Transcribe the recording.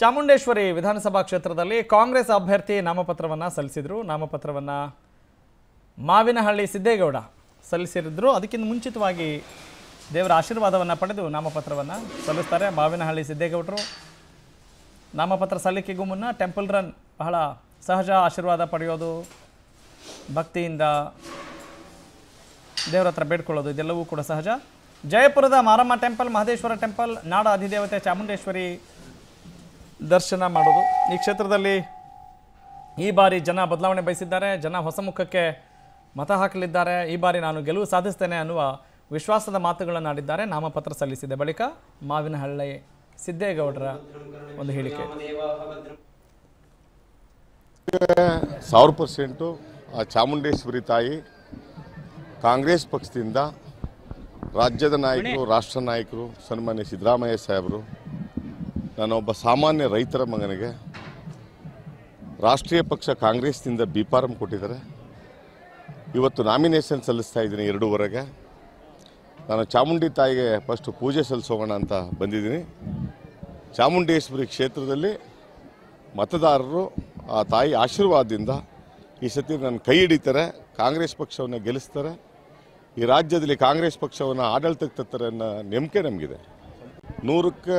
ಚಾಮುಂಡೇಶ್ವರಿ ವಿಧಾನಸಭಾ ಕ್ಷೇತ್ರದಲ್ಲಿ ಕಾಂಗ್ರೆಸ್ ಅಭ್ಯರ್ಥಿ ನಾಮಪತ್ರವನ್ನು ಸಲ್ಲಿಸಿದರು. ನಾಮಪತ್ರವನ್ನು ಮಾವಿನಹಳ್ಳಿ ಸಿದ್ದೇಗೌಡ ಸಲ್ಲಿಸಿದ್ರು. ಅದಕ್ಕಿಂತ ಮುಂಚಿತವಾಗಿ ದೇವರ ಆಶೀರ್ವಾದವನ್ನು ಪಡೆದು ನಾಮಪತ್ರವನ್ನು ಸಲ್ಲಿಸ್ತಾರೆ ಮಾವಿನಹಳ್ಳಿ ಸಿದ್ದೇಗೌಡರು. ನಾಮಪತ್ರ ಸಲ್ಲಿಕೆಗೂ ಮುನ್ನ ಟೆಂಪಲ್ ರನ್ ಬಹಳ ಸಹಜ ಆಶೀರ್ವಾದ ಪಡೆಯೋದು, ಭಕ್ತಿಯಿಂದ ದೇವರ ಹತ್ರ ಬೇಡ್ಕೊಳ್ಳೋದು, ಇದೆಲ್ಲವೂ ಕೂಡ ಸಹಜ. ಜಯಪುರದ ಮಾರಮ್ಮ ಟೆಂಪಲ್, ಮಹದೇಶ್ವರ ಟೆಂಪಲ್, ನಾಡ ಅಧಿದೇವತೆ ಚಾಮುಂಡೇಶ್ವರಿ ದರ್ಶನ ಮಾಡೋದು. ಈ ಕ್ಷೇತ್ರದಲ್ಲಿ ಈ ಬಾರಿ ಜನ ಬದಲಾವಣೆ ಬಯಸಿದ್ದಾರೆ. ಜನ ಹೊಸ ಮುಖಕ್ಕೆ ಮತ ಹಾಕಲಿದ್ದಾರೆ. ಈ ಬಾರಿ ನಾನು ಗೆಲುವು ಸಾಧಿಸ್ತೇನೆ ಅನ್ನುವ ವಿಶ್ವಾಸದ ಮಾತುಗಳನ್ನು ಆಡಿದ್ದಾರೆ. ನಾಮಪತ್ರ ಸಲ್ಲಿಸಿದೆ ಬಳಿಕ ಮಾವಿನಹಳ್ಳಿ ಸಿದ್ದೇಗೌಡರ ಒಂದು ಹೇಳಿಕೆ. ಸಾವಿರ ಪರ್ಸೆಂಟು ಚಾಮುಂಡೇಶ್ವರಿ ತಾಯಿ ಕಾಂಗ್ರೆಸ್ ಪಕ್ಷದಿಂದ ರಾಜ್ಯದ ನಾಯಕರು, ರಾಷ್ಟ್ರ ನಾಯಕರು, ಸನ್ಮಾನ್ಯ ಸಿದ್ದರಾಮಯ್ಯ ಸಾಹೇಬರು ನಾನೊಬ್ಬ ಸಾಮಾನ್ಯ ರೈತರ ಮಗನಿಗೆ ರಾಷ್ಟ್ರೀಯ ಪಕ್ಷ ಕಾಂಗ್ರೆಸ್ನಿಂದ ಬಿ ಫಾರಂ ಕೊಟ್ಟಿದ್ದಾರೆ. ಇವತ್ತು ನಾಮಿನೇಷನ್ ಸಲ್ಲಿಸ್ತಾ ಇದ್ದೀನಿ ಎರಡೂವರೆಗೆ. ನಾನು ಚಾಮುಂಡಿ ತಾಯಿಗೆ ಫಸ್ಟು ಪೂಜೆ ಸಲ್ಲಿಸೋಣ ಅಂತ ಬಂದಿದ್ದೀನಿ. ಚಾಮುಂಡೇಶ್ವರಿ ಕ್ಷೇತ್ರದಲ್ಲಿ ಮತದಾರರು ಆ ತಾಯಿ ಆಶೀರ್ವಾದದಿಂದ ಈ ಸತಿ ನನ್ನ ಕೈ ಹಿಡಿತಾರೆ, ಕಾಂಗ್ರೆಸ್ ಪಕ್ಷವನ್ನು ಗೆಲ್ಲಿಸ್ತಾರೆ. ಈ ರಾಜ್ಯದಲ್ಲಿ ಕಾಂಗ್ರೆಸ್ ಪಕ್ಷವನ್ನು ಆಡಳಿತಕ್ಕೆ ತರ್ತಾರೆ ಅನ್ನೋ ನಂಬಿಕೆ ನಮಗಿದೆ. ನೂರಕ್ಕೆ